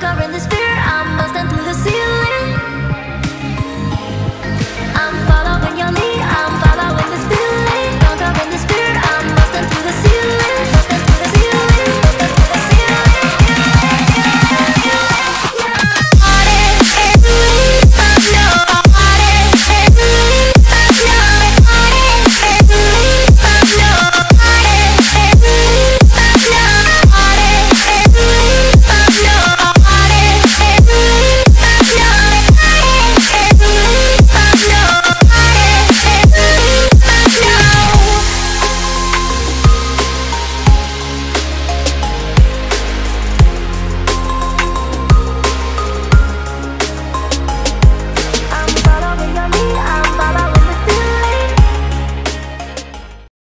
longer in this